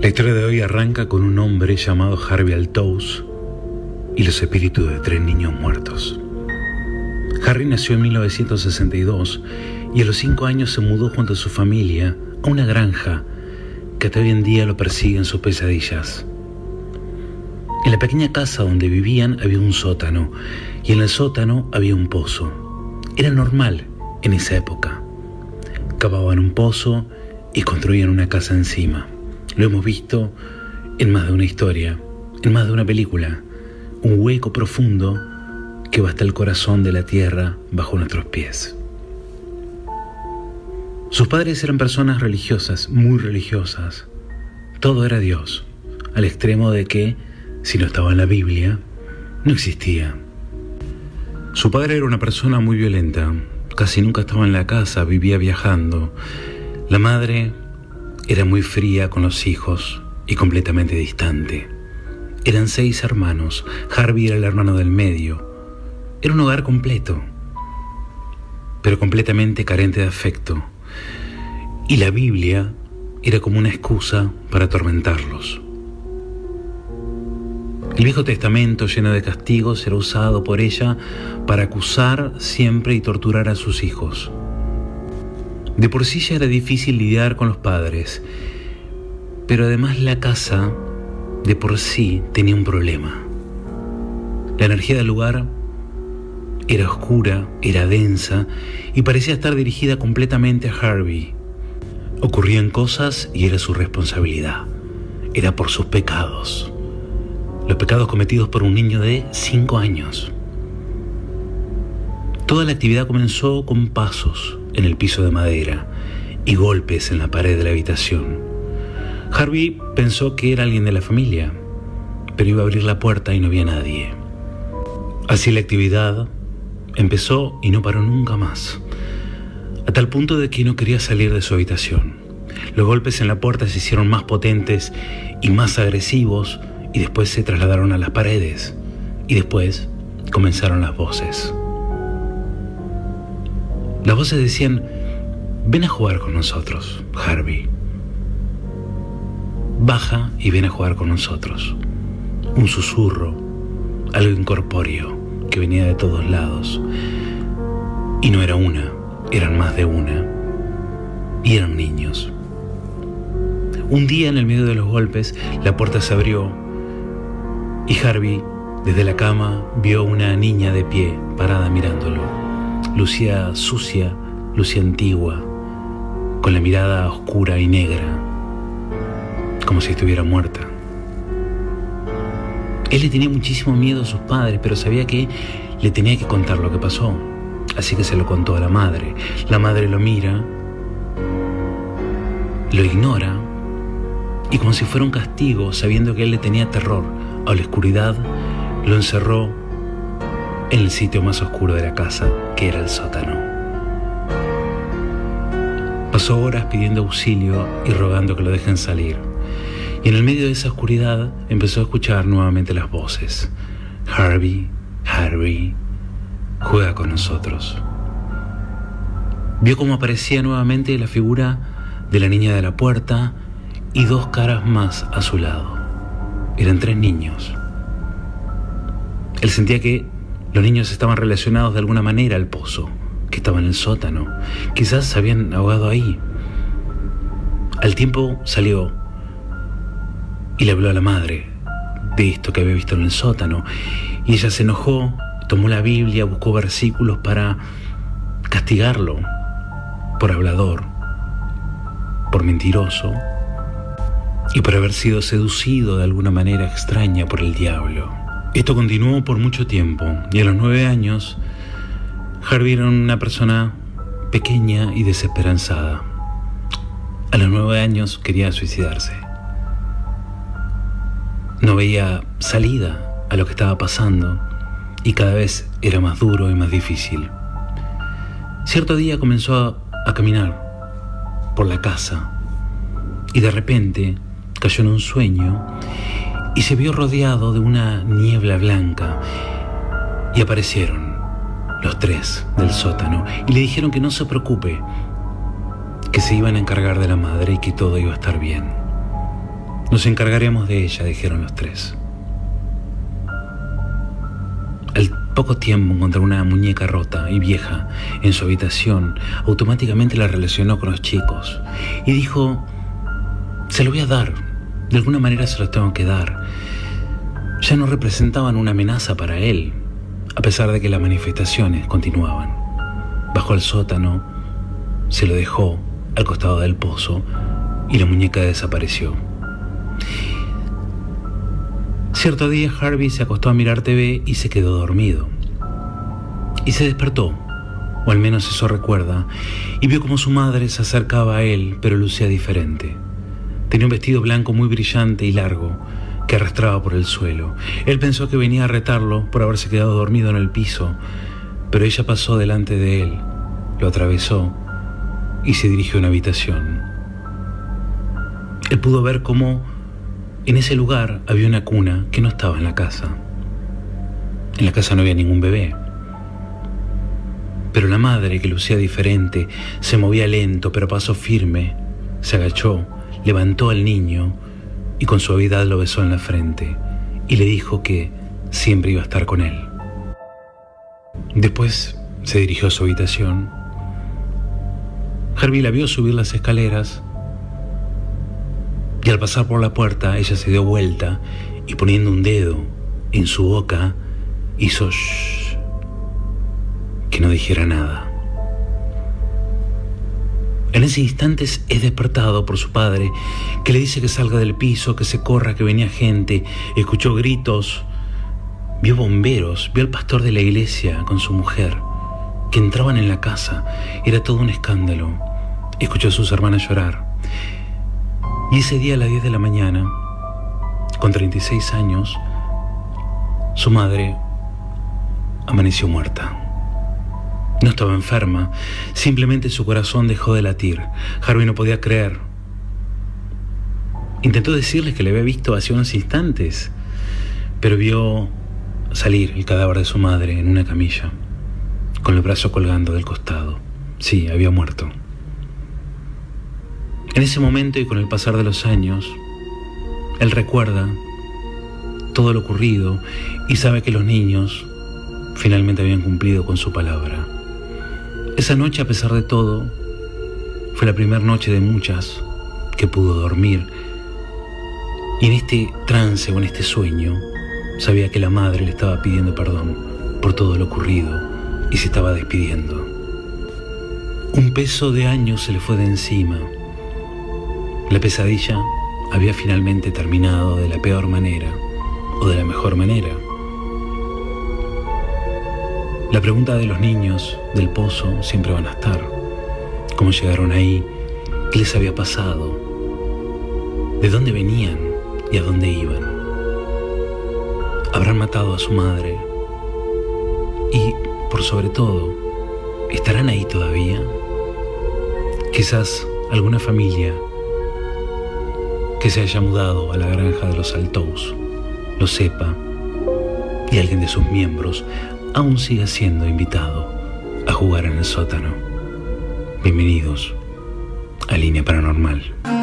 La historia de hoy arranca con un hombre llamado Harvey Altous y los espíritus de tres niños muertos. Harry nació en 1962 y a los cinco años se mudó junto a su familia a una granja que hasta hoy en día lo persigue en sus pesadillas. En la pequeña casa donde vivían había un sótano y en el sótano había un pozo. Era normal en esa época. Cavaban un pozo y construían una casa encima. Lo hemos visto en más de una historia, en más de una película. Un hueco profundo que va hasta el corazón de la tierra bajo nuestros pies. Sus padres eran personas religiosas, muy religiosas. Todo era Dios, al extremo de que, si no estaba en la Biblia, no existía. Su padre era una persona muy violenta, casi nunca estaba en la casa, vivía viajando. La madre era muy fría con los hijos y completamente distante. Eran seis hermanos, Harvey era el hermano del medio. Era un hogar completo, pero completamente carente de afecto. Y la Biblia era como una excusa para atormentarlos. El Viejo Testamento, lleno de castigos, era usado por ella para acusar siempre y torturar a sus hijos. De por sí ya era difícil lidiar con los padres, pero además la casa de por sí tenía un problema. La energía del lugar era oscura, era densa y parecía estar dirigida completamente a Harvey. Ocurrían cosas y era su responsabilidad. Era por sus pecados. Los pecados cometidos por un niño de 5 años. Toda la actividad comenzó con pasos, en el piso de madera y golpes en la pared de la habitación. Harvey pensó que era alguien de la familia, pero iba a abrir la puerta y no había nadie. Así la actividad empezó y no paró nunca más, a tal punto de que no quería salir de su habitación. Los golpes en la puerta se hicieron más potentes y más agresivos y después se trasladaron a las paredes y después comenzaron las voces. Las voces decían, ven a jugar con nosotros, Harvey. Baja y ven a jugar con nosotros. Un susurro, algo incorpóreo que venía de todos lados. Y no era una, eran más de una. Y eran niños. Un día en el medio de los golpes, la puerta se abrió y Harvey, desde la cama, vio una niña de pie, parada mirándolo lucía sucia, lucía antigua, con la mirada oscura y negra, como si estuviera muerta. Él le tenía muchísimo miedo a sus padres, pero sabía que le tenía que contar lo que pasó. Así que se lo contó a la madre. La madre lo mira, lo ignora, y como si fuera un castigo, sabiendo que él le tenía terror a la oscuridad, lo encerró en el sitio más oscuro de la casa, que era el sótano. Pasó horas pidiendo auxilio y rogando que lo dejen salir. Y en el medio de esa oscuridad empezó a escuchar nuevamente las voces. Harvey, Harvey, juega con nosotros. Vio cómo aparecía nuevamente la figura de la niña de la puerta y dos caras más a su lado. Eran tres niños. Él sentía que los niños estaban relacionados de alguna manera al pozo, que estaba en el sótano. Quizás se habían ahogado ahí. Al tiempo salió y le habló a la madre de esto que había visto en el sótano. Y ella se enojó, tomó la Biblia, buscó versículos para castigarlo por hablador, por mentiroso y por haber sido seducido de alguna manera extraña por el diablo. Esto continuó por mucho tiempo y a los nueve años Harvey era una persona pequeña y desesperanzada. A los nueve años quería suicidarse. No veía salida a lo que estaba pasando y cada vez era más duro y más difícil. Cierto día comenzó a, a caminar por la casa y de repente cayó en un sueño y se vio rodeado de una niebla blanca y aparecieron los tres del sótano, y le dijeron que no se preocupe, que se iban a encargar de la madre y que todo iba a estar bien. Nos encargaremos de ella, dijeron los tres. Al poco tiempo encontró una muñeca rota y vieja en su habitación. Automáticamente la relacionó con los chicos y dijo, se lo voy a dar, de alguna manera se lo tengo que dar. Ya no representaban una amenaza para él, a pesar de que las manifestaciones continuaban. Bajó al sótano, se lo dejó al costado del pozo y la muñeca desapareció. Cierto día Harvey se acostó a mirar TV y se quedó dormido. Y se despertó, o al menos eso recuerda, y vio como su madre se acercaba a él, pero lucía diferente. Tenía un vestido blanco muy brillante y largo que arrastraba por el suelo. Él pensó que venía a retarlo por haberse quedado dormido en el piso, pero ella pasó delante de él, lo atravesó y se dirigió a una habitación. Él pudo ver cómo en ese lugar había una cuna que no estaba en la casa. En la casa no había ningún bebé. Pero la madre, que lucía diferente, se movía lento, pero pasó firme, se agachó, levantó al niño y con suavidad lo besó en la frente y le dijo que siempre iba a estar con él. Después se dirigió a su habitación. Herbie la vio subir las escaleras y al pasar por la puerta ella se dio vuelta y poniendo un dedo en su boca hizo shh, que no dijera nada. En ese instante es despertado por su padre, que le dice que salga del piso, que se corra, que venía gente, escuchó gritos, vio bomberos, vio al pastor de la iglesia con su mujer, que entraban en la casa, era todo un escándalo, escuchó a sus hermanas llorar. Y ese día a las 10 de la mañana, con 36 años, su madre amaneció muerta. No estaba enferma, simplemente su corazón dejó de latir. Harvey no podía creer. Intentó decirles que le había visto hace unos instantes, pero vio salir el cadáver de su madre en una camilla, con el brazo colgando del costado. Sí, había muerto. En ese momento y con el pasar de los años, él recuerda todo lo ocurrido y sabe que los niños finalmente habían cumplido con su palabra. Esa noche, a pesar de todo, fue la primera noche de muchas que pudo dormir. Y en este trance o en este sueño, sabía que la madre le estaba pidiendo perdón por todo lo ocurrido y se estaba despidiendo. Un peso de años se le fue de encima la pesadilla había finalmente terminado de la peor manera o de la mejor manera. La pregunta de los niños del pozo siempre van a estar. ¿Cómo llegaron ahí? ¿Qué les había pasado? ¿De dónde venían y a dónde iban? ¿Habrán matado a su madre? Y, por sobre todo, ¿estarán ahí todavía? Quizás alguna familia que se haya mudado a la granja de los Altous lo sepa y alguien de sus miembros aún siga siendo invitado a jugar en el sótano. Bienvenidos a Línea Paranormal.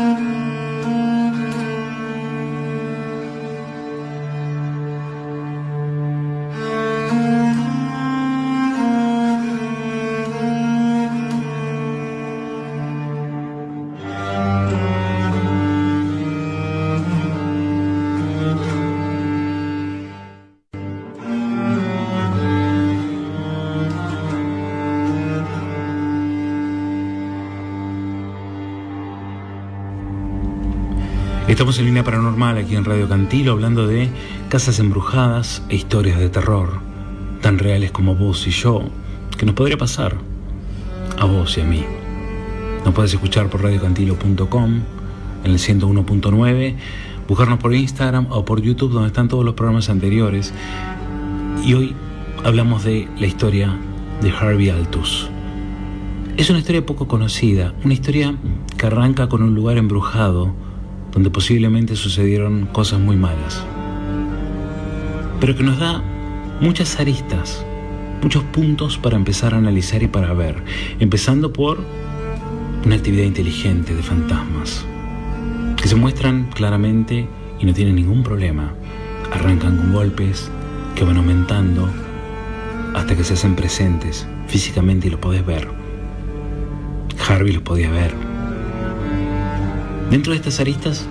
Estamos en línea paranormal aquí en Radio Cantilo hablando de casas embrujadas e historias de terror, tan reales como vos y yo, que nos podría pasar a vos y a mí. Nos puedes escuchar por radiocantilo.com en el 101.9, buscarnos por Instagram o por YouTube donde están todos los programas anteriores. Y hoy hablamos de la historia de Harvey Altus. Es una historia poco conocida, una historia que arranca con un lugar embrujado donde posiblemente sucedieron cosas muy malas, pero que nos da muchas aristas muchos puntos para empezar a analizar y para ver, empezando por una actividad inteligente de fantasmas, que se muestran claramente y no tienen ningún problema. Arrancan con golpes que van aumentando hasta que se hacen presentes físicamente y lo podés ver. Harvey los podía ver. Dentro de estas aristas,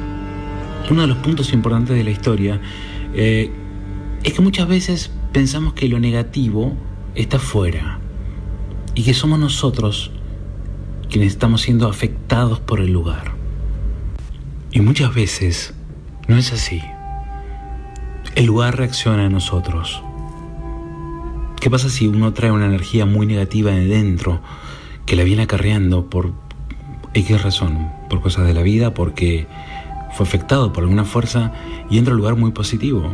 uno de los puntos importantes de la historia eh, es que muchas veces pensamos que lo negativo está fuera y que somos nosotros quienes estamos siendo afectados por el lugar. Y muchas veces no es así. El lugar reacciona a nosotros. ¿Qué pasa si uno trae una energía muy negativa de dentro que la viene acarreando por X razón? Por cosas de la vida, porque fue afectado por alguna fuerza y entra a un lugar muy positivo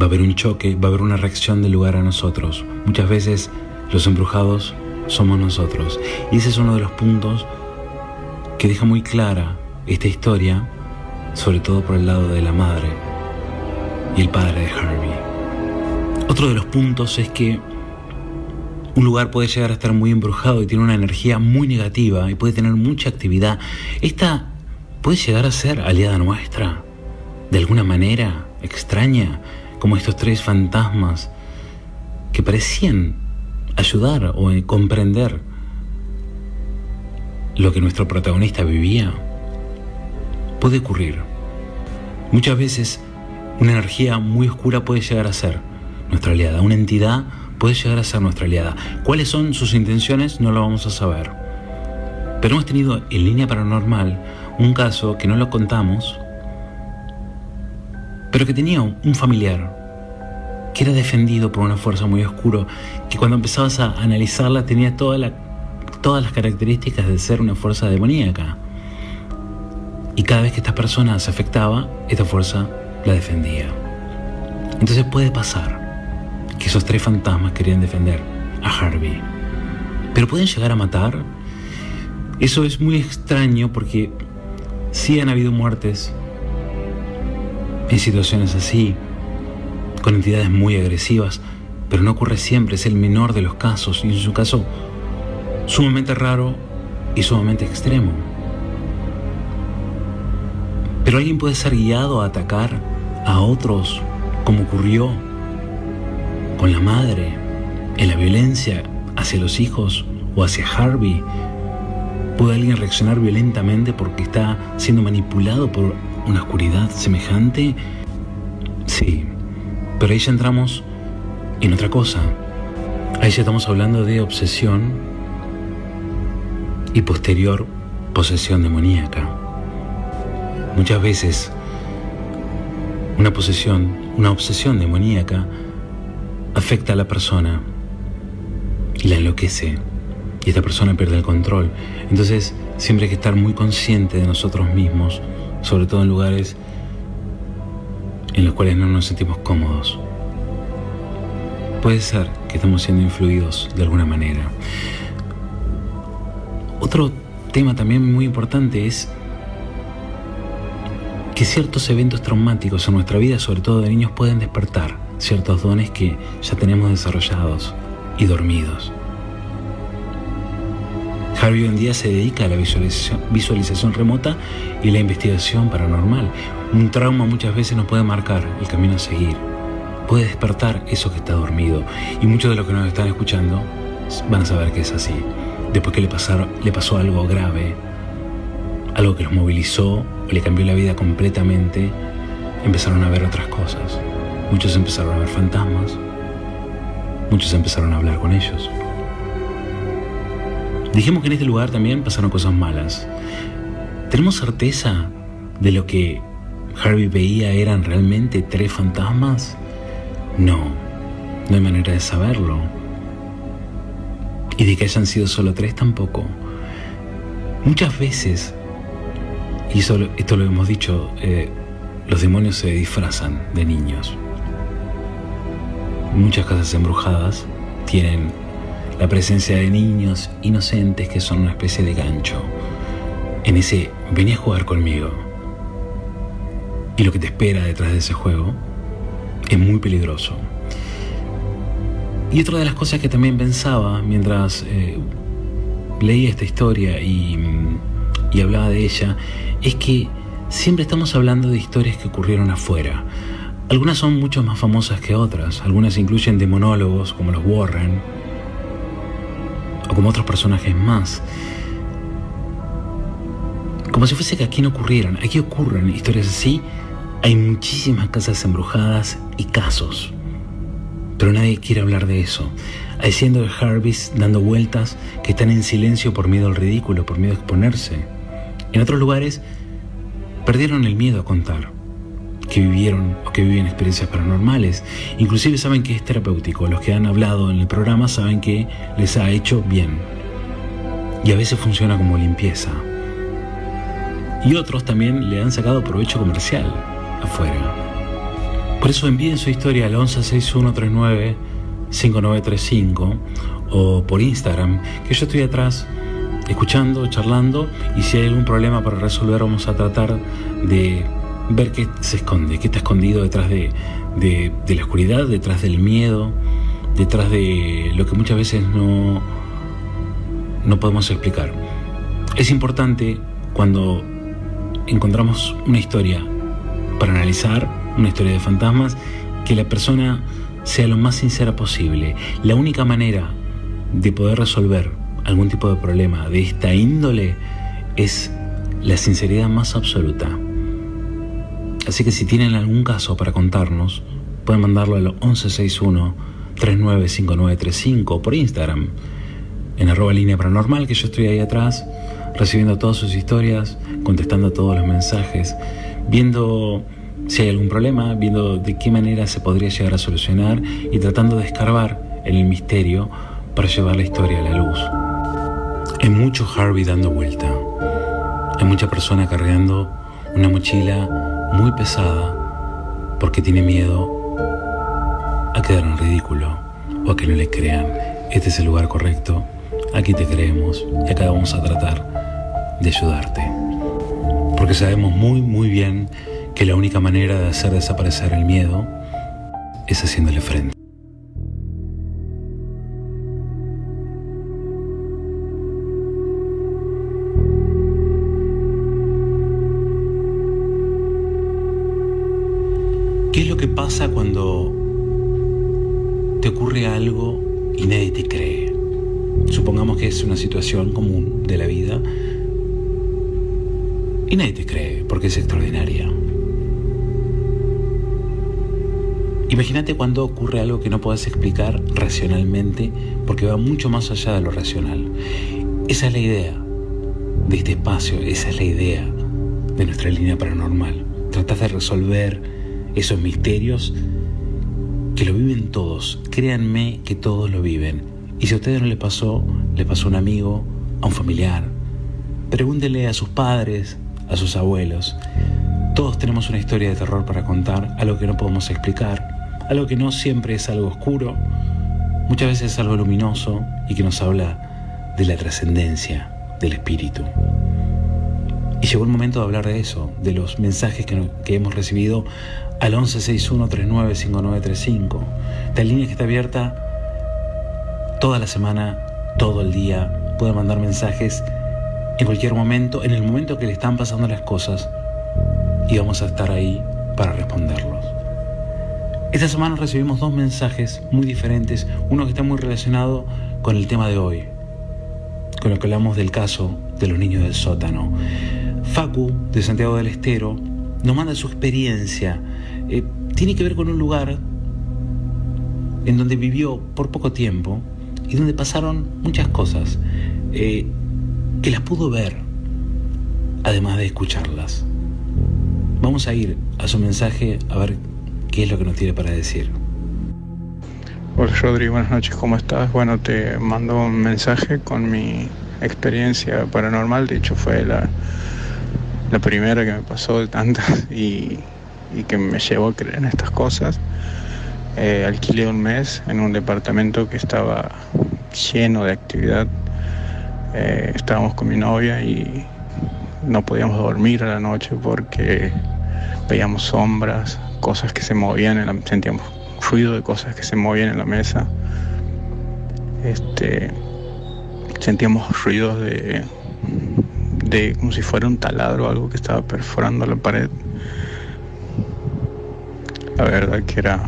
va a haber un choque, va a haber una reacción del lugar a nosotros. Muchas veces los embrujados somos nosotros. Y ese es uno de los puntos que deja muy clara esta historia, sobre todo por el lado de la madre y el padre de Harvey. Otro de los puntos es que un lugar puede llegar a estar muy embrujado y tiene una energía muy negativa y puede tener mucha actividad. Esta puede llegar a ser aliada nuestra, de alguna manera extraña como estos tres fantasmas que parecían ayudar o comprender lo que nuestro protagonista vivía, puede ocurrir. Muchas veces una energía muy oscura puede llegar a ser nuestra aliada, una entidad puede llegar a ser nuestra aliada. ¿Cuáles son sus intenciones? No lo vamos a saber. Pero hemos tenido en línea paranormal un caso que no lo contamos, pero que tenía un familiar que era defendido por una fuerza muy oscura, que cuando empezabas a analizarla tenía todas las características de ser una fuerza demoníaca. Y cada vez que esta persona se afectaba, esta fuerza la defendía. Entonces puede pasar que esos tres fantasmas querían defender a Harvey. Pero pueden llegar a matar. Eso es muy extraño porque sí han habido muertes en situaciones así, con entidades muy agresivas, pero no ocurre siempre, es el menor de los casos y en su caso sumamente raro y sumamente extremo. Pero alguien puede ser guiado a atacar a otros como ocurrió con la madre, en la violencia hacia los hijos o hacia Harvey. ¿Puede alguien reaccionar violentamente porque está siendo manipulado por una oscuridad semejante? Sí, pero ahí ya entramos en otra cosa. Ahí ya estamos hablando de obsesión y posterior posesión demoníaca. Muchas veces una posesión, una obsesión demoníaca afecta a la persona y la enloquece y esta persona pierde el control. Entonces siempre hay que estar muy consciente de nosotros mismos sobre todo en lugares en los cuales no nos sentimos cómodos. Puede ser que estamos siendo influidos de alguna manera. Otro tema también muy importante es que ciertos eventos traumáticos en nuestra vida, sobre todo de niños, pueden despertar ciertos dones que ya tenemos desarrollados y dormidos. Harvey hoy en día se dedica a la visualización, remota y la investigación paranormal. Un trauma muchas veces nos puede marcar el camino a seguir, puede despertar eso que está dormido. Y muchos de los que nos están escuchando van a saber que es así. Después que le, le pasó algo grave, algo que los movilizó o le cambió la vida completamente, empezaron a ver otras cosas. Muchos empezaron a ver fantasmas, muchos empezaron a hablar con ellos. Dijimos que en este lugar también pasaron cosas malas. ¿Tenemos certeza de lo que Harvey veía eran realmente tres fantasmas? No, no hay manera de saberlo. Y de que hayan sido solo tres tampoco. Muchas veces, y esto lo hemos dicho, eh, los demonios se disfrazan de niños. Muchas casas embrujadas tienen la presencia de niños inocentes que son una especie de gancho. En ese, venía a jugar conmigo. Y lo que te espera detrás de ese juego es muy peligroso. Y otra de las cosas que también pensaba mientras eh, leía esta historia y, y hablaba de ella es que siempre estamos hablando de historias que ocurrieron afuera. Algunas son mucho más famosas que otras, algunas incluyen demonólogos como los Warren o como otros personajes más. Como si fuese que aquí no ocurrieran, aquí ocurren historias así, hay muchísimas casas embrujadas y casos. Pero nadie quiere hablar de eso. Hay cientos de Harveys dando vueltas que están en silencio por miedo al ridículo, por miedo a exponerse. En otros lugares perdieron el miedo a contar que vivieron o que viven experiencias paranormales. Inclusive saben que es terapéutico. Los que han hablado en el programa saben que les ha hecho bien. Y a veces funciona como limpieza. Y otros también le han sacado provecho comercial afuera. Por eso envíen su historia al 116139 5935 o por Instagram, que yo estoy atrás escuchando, charlando y si hay algún problema para resolver vamos a tratar de ver qué se esconde, qué está escondido detrás de, la oscuridad, detrás del miedo, detrás de lo que muchas veces no, no podemos explicar. Es importante cuando encontramos una historia para analizar, una historia de fantasmas, que la persona sea lo más sincera posible. La única manera de poder resolver algún tipo de problema de esta índole es la sinceridad más absoluta. Así que si tienen algún caso para contarnos, pueden mandarlo al 1161 395935 por Instagram, en arroba línea paranormal, que yo estoy ahí atrás, recibiendo todas sus historias, contestando todos los mensajes, viendo si hay algún problema, viendo de qué manera se podría llegar a solucionar y tratando de escarbar en el misterio para llevar la historia a la luz. Hay mucho Harvey dando vuelta. Hay mucha persona cargando una mochila muy pesada porque tiene miedo a quedar en ridículo o a que no le crean. Este es el lugar correcto, aquí te creemos y acá vamos a tratar de ayudarte. Porque sabemos muy, muy bien que la única manera de hacer desaparecer el miedo es haciéndole frente. Que pasa cuando te ocurre algo y nadie te cree? Supongamos que es una situación común de la vida y nadie te cree porque es extraordinaria. Imagínate cuando ocurre algo que no puedes explicar racionalmente porque va mucho más allá de lo racional. Esa es la idea de este espacio, esa es la idea de nuestra línea paranormal. Tratar de resolver esos misterios que lo viven todos. Créanme que todos lo viven. Y si a ustedes no les pasó, le pasó a un amigo, a un familiar. Pregúntele a sus padres, a sus abuelos. Todos tenemos una historia de terror para contar, algo que no podemos explicar, algo que no siempre es algo oscuro, muchas veces es algo luminoso y que nos habla de la trascendencia del espíritu. Y llegó el momento de hablar de eso, de los mensajes que, hemos recibido al 1161395935. Esta línea que está abierta toda la semana, todo el día. Puede mandar mensajes en cualquier momento, en el momento que le están pasando las cosas. Y vamos a estar ahí para responderlos. Esta semana recibimos dos mensajes muy diferentes, uno que está muy relacionado con el tema de hoy, con lo que hablamos del caso de los niños del sótano. Facu, de Santiago del Estero, nos manda su experiencia. Eh, tiene que ver con un lugar en donde vivió por poco tiempo y donde pasaron muchas cosas eh, que las pudo ver, además de escucharlas. Vamos a ir a su mensaje a ver qué es lo que nos tiene para decir. Hola Rodri, buenas noches, ¿cómo estás? Bueno, te mando un mensaje con mi experiencia paranormal, de hecho fue la, la primera que me pasó de tantas y, que me llevó a creer en estas cosas. Eh, alquilé un mes en un departamento que estaba lleno de actividad. Eh, estábamos con mi novia y no podíamos dormir a la noche porque veíamos sombras, cosas que se movían, en la, sentíamos ruido de cosas que se movían en la mesa. este, sentíamos ruidos de, de como si fuera un taladro o algo que estaba perforando la pared. La verdad que era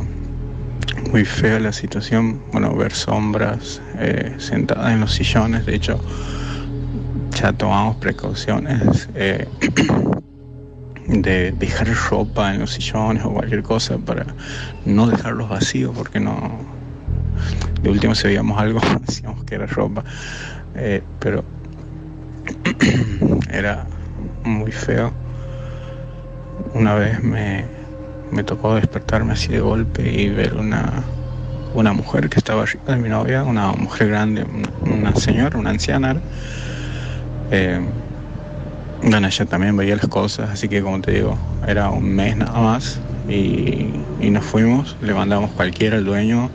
muy fea la situación, bueno, ver sombras eh, sentadas en los sillones, de hecho ya tomamos precauciones eh, de dejar ropa en los sillones o cualquier cosa para no dejarlos vacíos porque no de último si veíamos algo decíamos que era ropa. Eh, pero era muy feo. Una vez me, me tocó despertarme así de golpe y ver una una mujer que estaba arriba de mi novia una mujer grande una, señora una anciana eh, bueno, ella también veía las cosas, así que como te digo, era un mes nada más y, nos fuimos, le mandamos cualquiera al dueño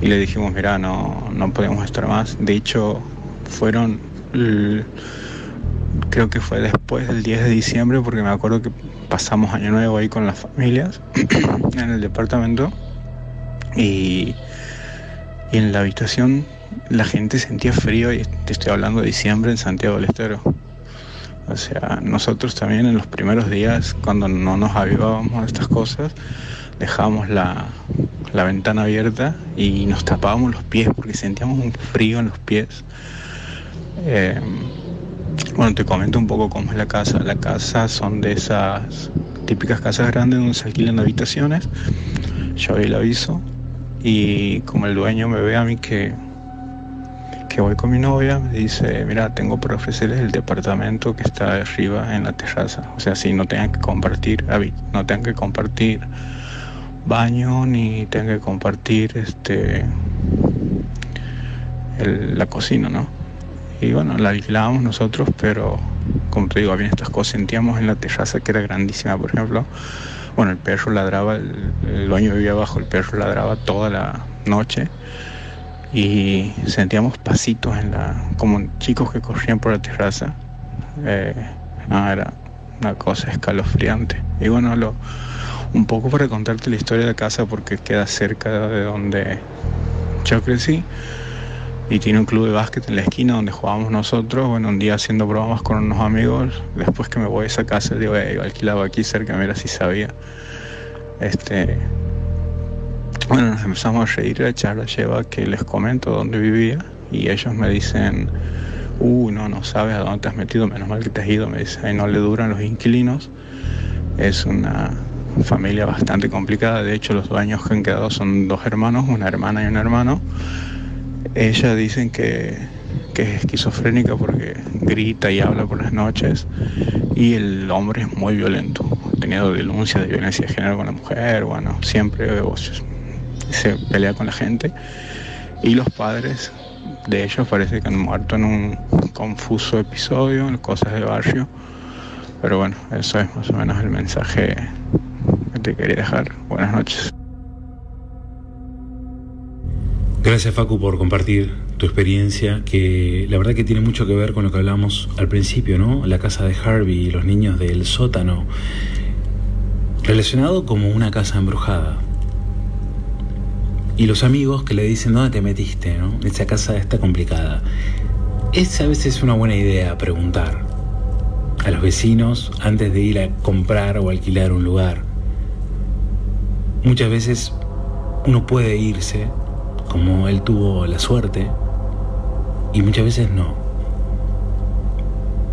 y le dijimos, mira, no, no podemos estar más. De hecho, fueron, creo que fue después del 10 de diciembre, porque me acuerdo que pasamos año nuevo ahí con las familias en el departamento y, y en la habitación la gente sentía frío y te estoy hablando de diciembre en Santiago del Estero o sea, nosotros también en los primeros días, cuando no nos avivábamos a estas cosas, dejábamos la, ventana abierta y nos tapábamos los pies porque sentíamos un frío en los pies. Eh, bueno, te comento un poco cómo es la casa. La casa son de esas típicas casas grandes donde se alquilan habitaciones. Yo vi el aviso y como el dueño me ve a mí que que voy con mi novia, me dice, mira, tengo para ofrecerles el departamento que está arriba en la terraza. O sea, si no tengan que compartir, no tengan que compartir baño ni tengan que compartir este la cocina, ¿no? Y bueno, la alquilábamos nosotros, pero como te digo, había estas cosas, sentíamos en la terraza que era grandísima, por ejemplo. Bueno, el perro ladraba, el, el dueño vivía abajo, el perro ladraba toda la noche y sentíamos pasitos en la, como chicos que corrían por la terraza. Eh, era una cosa escalofriante. Y bueno, lo, un poco para contarte la historia de la casa porque queda cerca de donde yo crecí y tiene un club de básquet en la esquina donde jugábamos nosotros. Bueno, un día haciendo bromas con unos amigos, después que me voy a esa casa, digo, hey, alquilado aquí cerca, mira si sabía. Este, bueno, nos empezamos a reír, la lleva que les comento dónde vivía y ellos me dicen, uh, no, no sabes a dónde te has metido, menos mal que te has ido, me dice, ahí no le duran los inquilinos. Es una familia bastante complicada, de hecho los dueños que han quedado son dos hermanos, una hermana y un hermano. Ellas dicen que, que es esquizofrénica porque grita y habla por las noches y el hombre es muy violento. Ha tenido denuncias de violencia de género con la mujer, bueno, siempre se pelea con la gente y los padres de ellos parece que han muerto en un confuso episodio, en cosas de barrio. Pero bueno, eso es más o menos el mensaje que te quería dejar. Buenas noches. Gracias Facu por compartir tu experiencia, que la verdad que tiene mucho que ver con lo que hablamos al principio, ¿no? La casa de Harvey y los niños del sótano, relacionado como una casa embrujada. Y los amigos que le dicen, ¿dónde te metiste? ¿no? Esa casa está complicada. Es a veces una buena idea preguntar a los vecinos antes de ir a comprar o alquilar un lugar. Muchas veces uno puede irse, como él tuvo la suerte, y muchas veces no.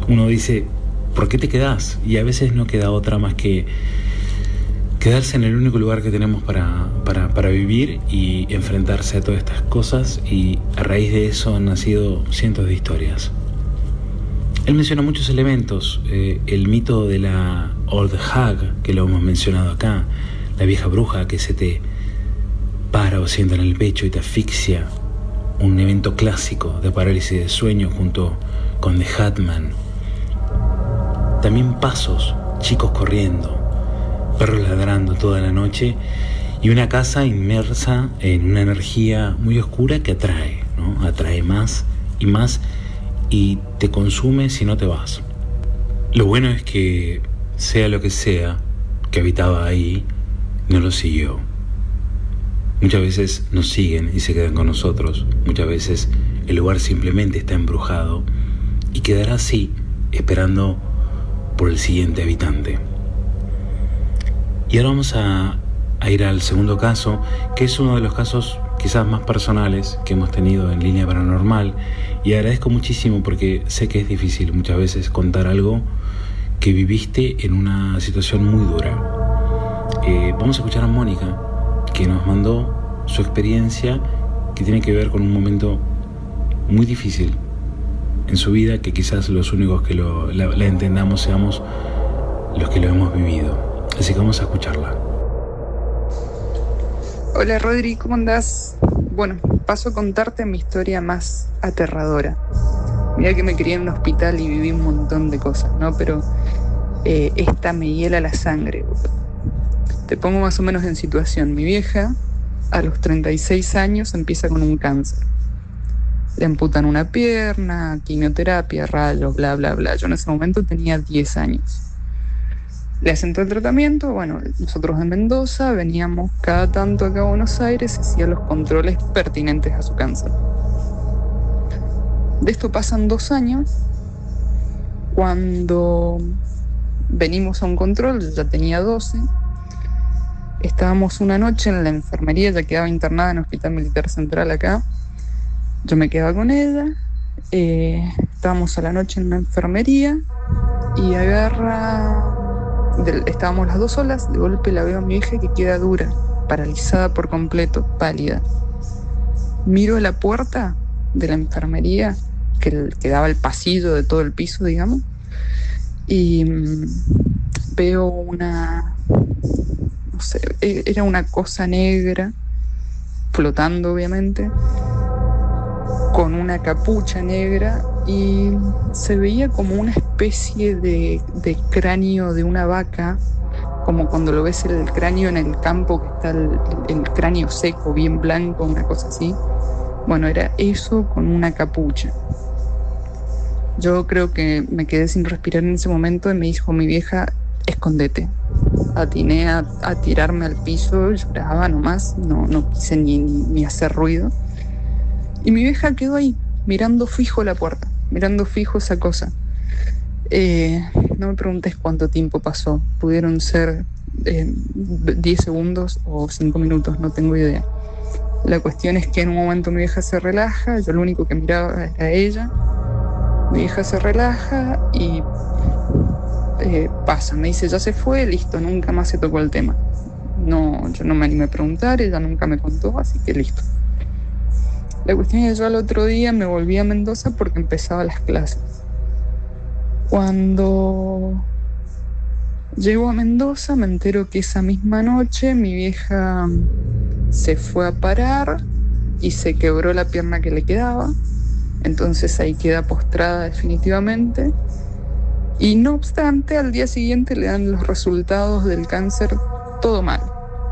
Uno dice, ¿por qué te quedas? Y a veces no queda otra más que quedarse en el único lugar que tenemos para, para, vivir y enfrentarse a todas estas cosas y a raíz de eso han nacido cientos de historias. Él menciona muchos elementos, eh, el mito de la Old Hag, que lo hemos mencionado acá, la vieja bruja que se te para o sienta en el pecho y te asfixia, un evento clásico de parálisis de sueño junto con The Hatman. También pasos, chicos corriendo, perros ladrando toda la noche y una casa inmersa en una energía muy oscura que atrae, ¿no? Atrae más y más y te consume si no te vas. Lo bueno es que sea lo que sea que habitaba ahí, no lo siguió. Muchas veces nos siguen y se quedan con nosotros. Muchas veces el lugar simplemente está embrujado y quedará así esperando por el siguiente habitante. Y ahora vamos a, ir al segundo caso, que es uno de los casos quizás más personales que hemos tenido en línea paranormal. Y agradezco muchísimo porque sé que es difícil muchas veces contar algo que viviste en una situación muy dura. Eh, vamos a escuchar a Mónica, que nos mandó su experiencia que tiene que ver con un momento muy difícil en su vida que quizás los únicos que lo, la, entendamos seamos los que lo hemos vivido. Así que vamos a escucharla. Hola Rodri, ¿cómo andás? Bueno, paso a contarte mi historia más aterradora. Mira que me crié en un hospital y viví un montón de cosas, ¿no? Pero eh, esta me hiela la sangre. Te pongo más o menos en situación. Mi vieja, a los 36 años, empieza con un cáncer le amputan una pierna, quimioterapia, rayos, bla, bla, bla. Yo en ese momento tenía 10 años. Le hacen todo el tratamiento, bueno, nosotros en Mendoza veníamos cada tanto acá a Buenos Aires y hacía los controles pertinentes a su cáncer. De esto pasan dos años, cuando venimos a un control, ya tenía 12, estábamos una noche en la enfermería, ya quedaba internada en el Hospital Militar Central acá, yo me quedaba con ella, eh, estábamos a la noche en una enfermería y agarra, estábamos las dos solas, de golpe la veo a mi hija que queda dura, paralizada por completo, pálida. Miro la puerta de la enfermería, que, que daba el pasillo de todo el piso, digamos, y mm, veo una, e, era una cosa negra, flotando obviamente, con una capucha negra y se veía como una especie de, cráneo de una vaca, como cuando lo ves el cráneo en el campo, que está el, cráneo seco, bien blanco, una cosa así. Bueno, era eso con una capucha. Yo creo que me quedé sin respirar en ese momento y me dijo mi vieja, escondete. Atiné a, tirarme al piso, lloraba nomás, no, no quise ni, ni hacer ruido. Y mi vieja quedó ahí, mirando fijo la puerta, mirando fijo esa cosa. Eh, no me preguntes cuánto tiempo pasó. Pudieron ser 10 eh, segundos o 5 minutos, no tengo idea. La cuestión es que en un momento mi vieja se relaja, yo lo único que miraba era ella. Mi vieja se relaja y eh, pasa, me dice, ya se fue, listo, nunca más se tocó el tema. No, yo no me animé a preguntar, ella nunca me contó, así que listo. La cuestión es que yo al otro día me volví a Mendoza porque empezaba las clases. Cuando llego a Mendoza me entero que esa misma noche mi vieja se fue a parar y se quebró la pierna que le quedaba. Entonces ahí queda postrada definitivamente. Y no obstante, al día siguiente le dan los resultados del cáncer todo mal.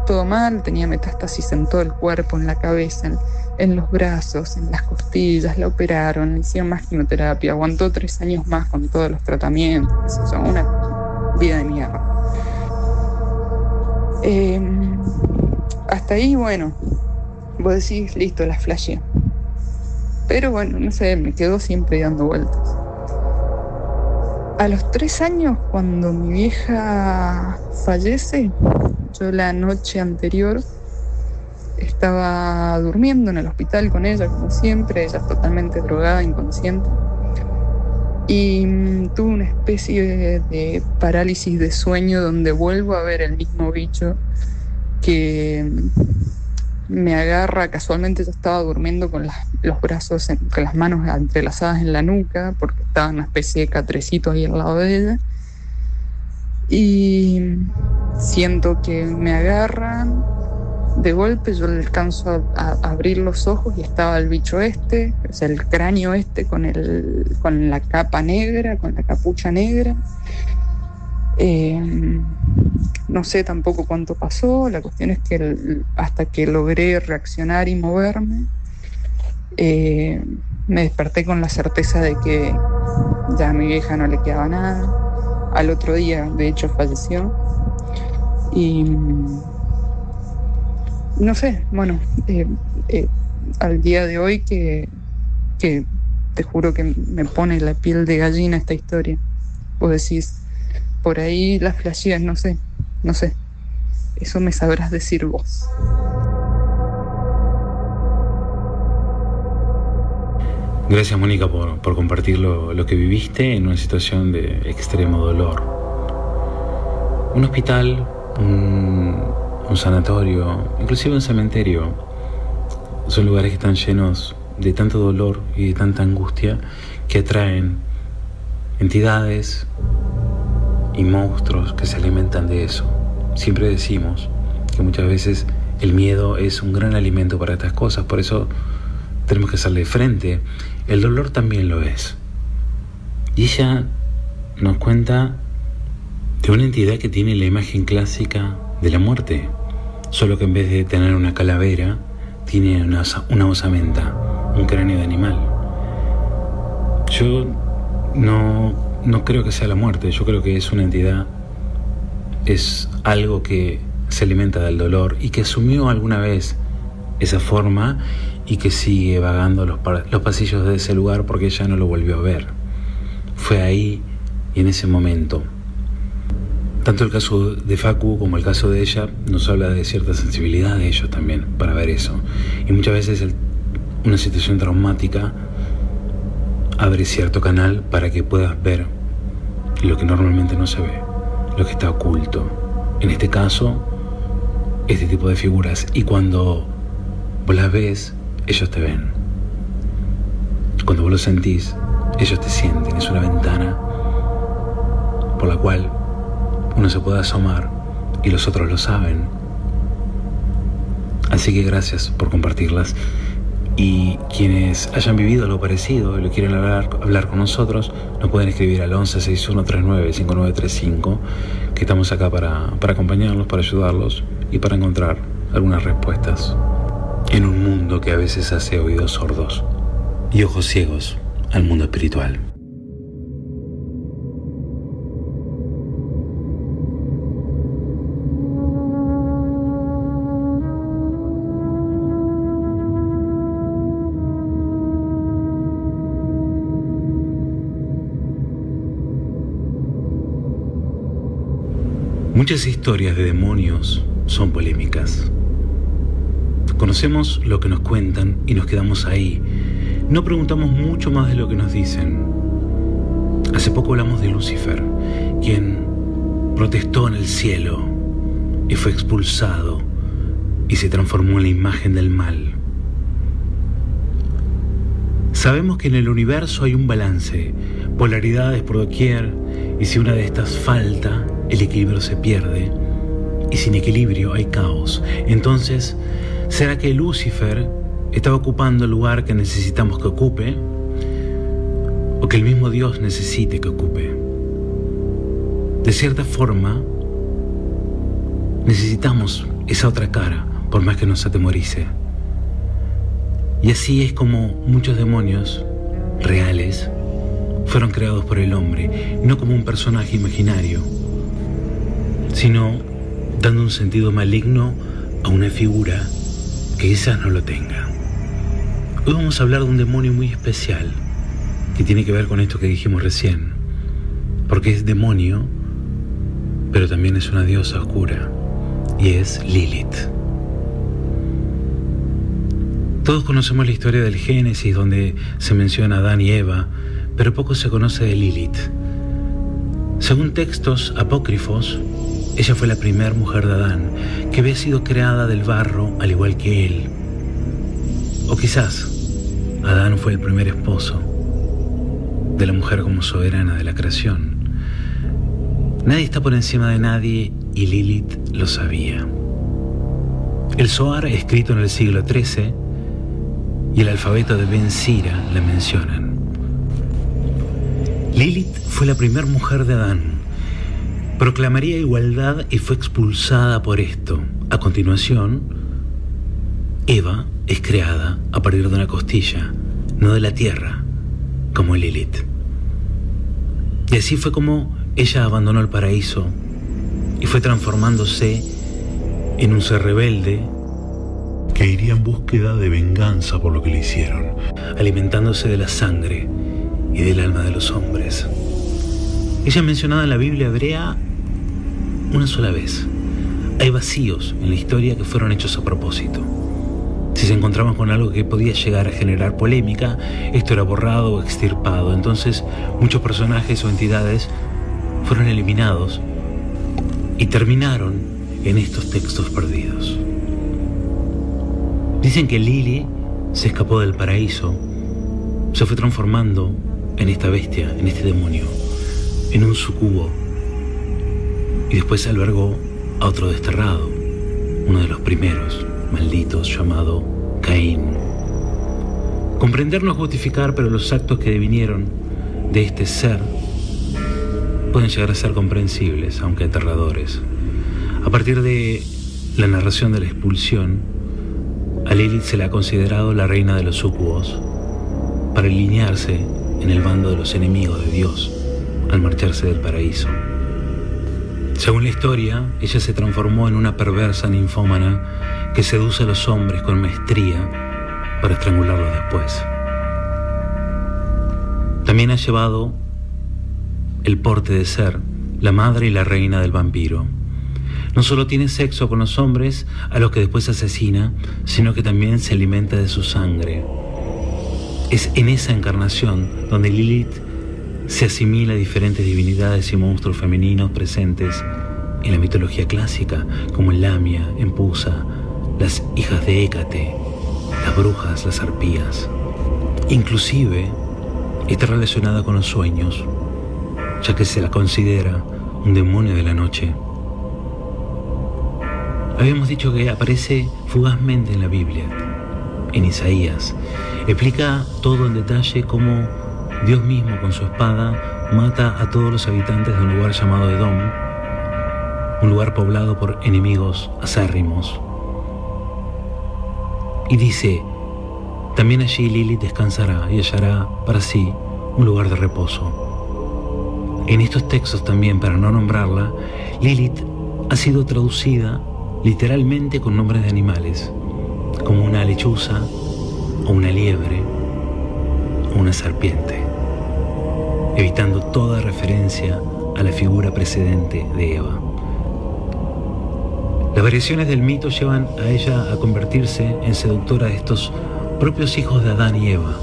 Todo mal, tenía metástasis en todo el cuerpo, en la cabeza, en, los brazos, en las costillas, la operaron, le hicieron más quimioterapia, aguantó tres años más con todos los tratamientos, eso, una vida de mierda. Em, hasta ahí, bueno, vos decís, listo, la flashé. Pero bueno, no sé, me quedo siempre dando vueltas. A los tres años, cuando mi vieja fallece, yo la noche anterior estaba durmiendo en el hospital con ella, como siempre, ella totalmente drogada, inconsciente. Y mm, tuve una especie de, parálisis de sueño donde vuelvo a ver el mismo bicho que mm, me agarra, casualmente yo estaba durmiendo con los brazos, con las manos entrelazadas en la nuca, porque estaba una especie de catrecito ahí al lado de ella. Y siento que me agarran, de golpe yo le alcanzo a, abrir los ojos y estaba el bicho este, o sea, el cráneo este con, el, con la capa negra, con la capucha negra. Eh, no sé tampoco cuánto pasó, la cuestión es que hasta que logré reaccionar y moverme, eh, me desperté con la certeza de que ya a mi vieja no le quedaba nada. Al otro día, de hecho, falleció. Y no sé, bueno, eh, eh, al día de hoy que, que te juro que me pone la piel de gallina esta historia. Vos decís, por ahí las flasheas, no sé, no sé. Eso me sabrás decir vos. Gracias Mónica por, por compartir lo, lo, que viviste en una situación de extremo dolor. Un hospital, un, un sanatorio, inclusive un cementerio, son lugares que están llenos de tanto dolor y de tanta angustia que atraen entidades y monstruos que se alimentan de eso. Siempre decimos que muchas veces el miedo es un gran alimento para estas cosas, por eso tenemos que hacerle frente. El dolor también lo es. Y ella nos cuenta de una entidad que tiene la imagen clásica de la muerte, solo que en vez de tener una calavera, tiene una, una osamenta, un cráneo de animal. Yo no, no creo que sea la muerte, yo creo que es una entidad, es algo que se alimenta del dolor y que asumió alguna vez esa forma y que sigue vagando los, los pasillos de ese lugar porque ella no lo volvió a ver. Fue ahí y en ese momento. Tanto el caso de Facu como el caso de ella nos habla de cierta sensibilidad de ellos también para ver eso. Y muchas veces una situación traumática abre cierto canal para que puedas ver lo que normalmente no se ve, lo que está oculto. En este caso, este tipo de figuras. Y cuando vos las ves, ellos te ven. Cuando vos lo sentís, ellos te sienten. Es una ventana por la cual uno se puede asomar y los otros lo saben. Así que gracias por compartirlas. Y quienes hayan vivido lo parecido y lo quieren hablar, hablar con nosotros, nos pueden escribir al 1161395935, que estamos acá para, para acompañarlos, para ayudarlos y para encontrar algunas respuestas en un mundo que a veces hace oídos sordos y ojos ciegos al mundo espiritual. Muchas historias de demonios son polémicas. Conocemos lo que nos cuentan y nos quedamos ahí. No preguntamos mucho más de lo que nos dicen. Hace poco hablamos de Lucifer, quien protestó en el cielo y fue expulsado y se transformó en la imagen del mal. Sabemos que en el universo hay un balance, polaridades por doquier, y si una de estas falta, el equilibrio se pierde, y sin equilibrio hay caos. Entonces, ¿será que Lucifer estaba ocupando el lugar que necesitamos que ocupe? ¿O que el mismo Dios necesite que ocupe? De cierta forma, necesitamos esa otra cara, por más que nos atemorice. Y así es como muchos demonios reales fueron creados por el hombre, no como un personaje imaginario, sino dando un sentido maligno a una figura que quizás no lo tenga. Hoy vamos a hablar de un demonio muy especial que tiene que ver con esto que dijimos recién, porque es demonio, pero también es una diosa oscura, y es Lilith. Todos conocemos la historia del Génesis donde se menciona a Adán y Eva, pero poco se conoce de Lilith. Según textos apócrifos, ella fue la primera mujer de Adán, que había sido creada del barro al igual que él. O quizás Adán fue el primer esposo de la mujer como soberana de la creación. Nadie está por encima de nadie y Lilith lo sabía. El Zohar, escrito en el siglo XIII, y el alfabeto de Ben Sira la mencionan. Lilith fue la primera mujer de Adán, proclamaría igualdad y fue expulsada por esto. A continuación, Eva es creada a partir de una costilla, no de la tierra, como Lilith. Y así fue como ella abandonó el paraíso y fue transformándose en un ser rebelde que iría en búsqueda de venganza por lo que le hicieron, alimentándose de la sangre y del alma de los hombres. Ella es mencionada en la Biblia hebrea una sola vez. Hay vacíos en la historia que fueron hechos a propósito. Si se encontraban con algo que podía llegar a generar polémica, esto era borrado o extirpado. Entonces muchos personajes o entidades fueron eliminados y terminaron en estos textos perdidos. Dicen que Lily se escapó del paraíso, se fue transformando en esta bestia, en este demonio, en un sucubo, y después albergó a otro desterrado, uno de los primeros malditos llamado Caín. Comprender no es justificar, pero los actos que devinieron de este ser pueden llegar a ser comprensibles, aunque aterradores. A partir de la narración de la expulsión, a Lilith se le ha considerado la reina de los sucubos para alinearse en el bando de los enemigos de Dios al marcharse del paraíso. Según la historia, ella se transformó en una perversa ninfómana que seduce a los hombres con maestría para estrangularlos después. También ha llevado el porte de ser la madre y la reina del vampiro. No solo tiene sexo con los hombres a los que después asesina, sino que también se alimenta de su sangre. Es en esa encarnación donde Lilith se asimila a diferentes divinidades y monstruos femeninos presentes en la mitología clásica, como el Lamia, Empusa, las hijas de Hécate, las brujas, las arpías. Inclusive está relacionada con los sueños, ya que se la considera un demonio de la noche. Habíamos dicho que aparece fugazmente en la Biblia, en Isaías. Explica todo en detalle cómo Dios mismo con su espada mata a todos los habitantes de un lugar llamado Edom, un lugar poblado por enemigos acérrimos. Y dice, también allí Lilith descansará y hallará para sí un lugar de reposo. En estos textos también, para no nombrarla, Lilith ha sido traducida literalmente con nombres de animales, como una lechuza o una liebre una serpiente, evitando toda referencia a la figura precedente de Eva. Las variaciones del mito llevan a ella a convertirse en seductora de estos propios hijos de Adán y Eva,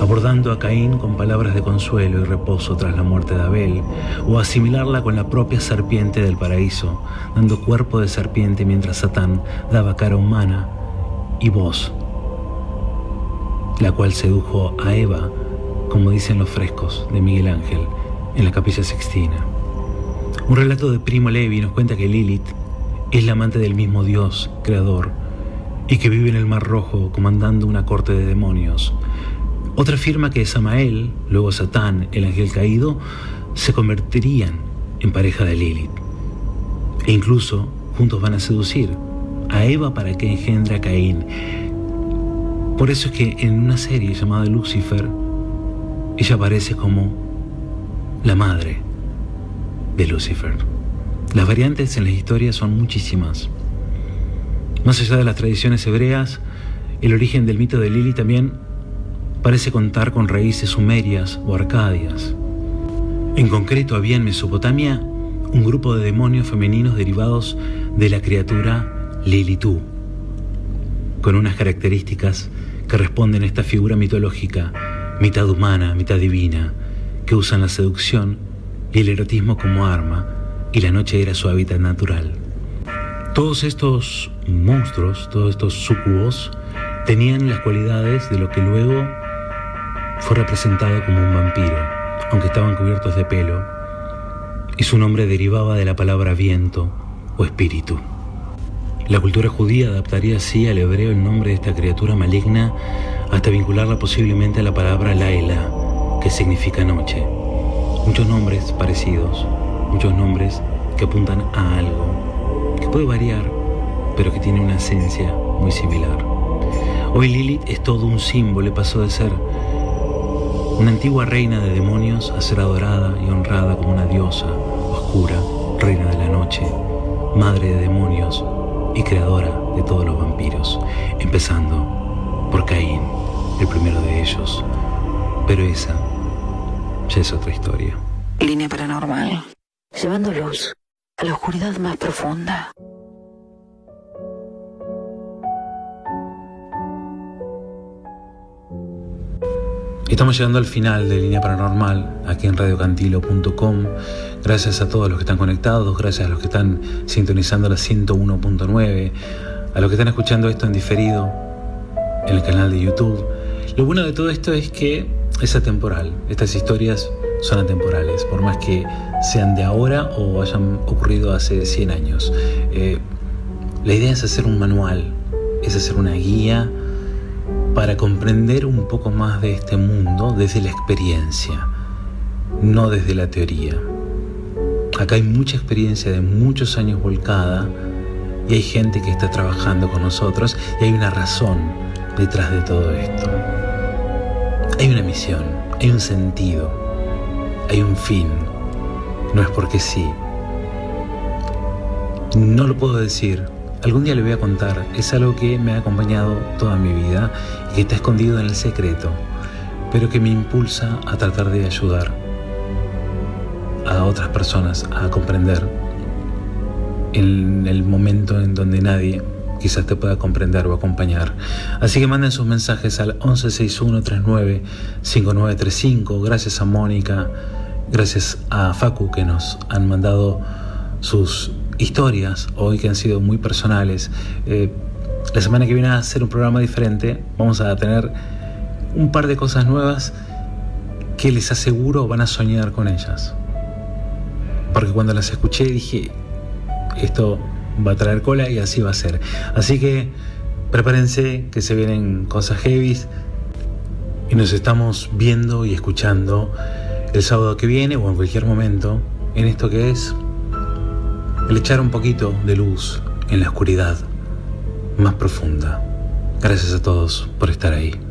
abordando a Caín con palabras de consuelo y reposo tras la muerte de Abel, o asimilarla con la propia serpiente del paraíso, dando cuerpo de serpiente mientras Satán daba cara humana y voz, la cual sedujo a Eva, como dicen los frescos de Miguel Ángel en la capilla sextina. Un relato de Primo Levi nos cuenta que Lilith es la amante del mismo Dios, creador, y que vive en el Mar Rojo comandando una corte de demonios, otra afirma que Samael, luego Satán, el ángel caído, se convertirían en pareja de Lilith. E incluso juntos van a seducir a Eva para que engendre a Caín. Por eso es que en una serie llamada Lucifer, ella aparece como la madre de Lucifer. Las variantes en la historia son muchísimas. Más allá de las tradiciones hebreas, el origen del mito de Lili también parece contar con raíces sumerias o arcadias. En concreto había en Mesopotamia un grupo de demonios femeninos derivados de la criatura Lilitú, con unas características que responden a esta figura mitológica, mitad humana, mitad divina, que usan la seducción y el erotismo como arma, y la noche era su hábitat natural. Todos estos monstruos, todos estos sucubos, tenían las cualidades de lo que luego fue representado como un vampiro, aunque estaban cubiertos de pelo, y su nombre derivaba de la palabra viento o espíritu. La cultura judía adaptaría así al hebreo el nombre de esta criatura maligna hasta vincularla posiblemente a la palabra Laila, que significa noche. Muchos nombres parecidos, muchos nombres que apuntan a algo, que puede variar, pero que tiene una esencia muy similar. Hoy Lilith es todo un símbolo, pasó de ser una antigua reina de demonios a ser adorada y honrada como una diosa oscura, reina de la noche, madre de demonios y creadora de todos los vampiros, empezando por Caín, el primero de ellos. Pero esa ya es otra historia. Línea paranormal, llevando luz a la oscuridad más profunda. Estamos llegando al final de Línea Paranormal aquí en radiocantilo.com. Gracias a todos los que están conectados, gracias a los que están sintonizando la 101.9, a los que están escuchando esto en diferido en el canal de YouTube. Lo bueno de todo esto es que es atemporal. Estas historias son atemporales, por más que sean de ahora o hayan ocurrido hace 100 años. Eh, la idea es hacer un manual, es hacer una guía para comprender un poco más de este mundo desde la experiencia, no desde la teoría. Acá hay mucha experiencia de muchos años volcada y hay gente que está trabajando con nosotros y hay una razón detrás de todo esto. Hay una misión, hay un sentido, hay un fin. No es porque sí. No lo puedo decir Algún día le voy a contar, es algo que me ha acompañado toda mi vida y que está escondido en el secreto, pero que me impulsa a tratar de ayudar a otras personas a comprender en el momento en donde nadie quizás te pueda comprender o acompañar. Así que manden sus mensajes al 1161395935. Gracias a Mónica, gracias a Facu que nos han mandado sus historias hoy que han sido muy personales. Eh, la semana que viene a hacer un programa diferente. Vamos a tener un par de cosas nuevas que les aseguro van a soñar con ellas. Porque cuando las escuché dije, esto va a traer cola y así va a ser. Así que prepárense que se vienen cosas heavy y nos estamos viendo y escuchando el sábado que viene o en cualquier momento en esto que es el echar un poquito de luz en la oscuridad más profunda. Gracias a todos por estar ahí.